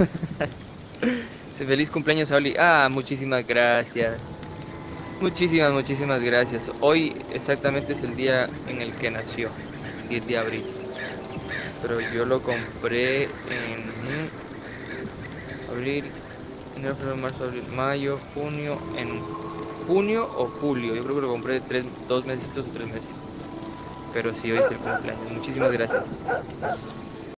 Feliz cumpleaños, Oli. Ah, muchísimas gracias. Muchísimas, muchísimas gracias. Hoy exactamente es el día en el que nació, 10 de abril. Pero yo lo compré en abril, enero, febrero, marzo, abril, mayo, junio, en junio o julio. Yo creo que lo compré tres, dos meses o tres meses. Pero sí, hoy es el cumpleaños. Muchísimas gracias.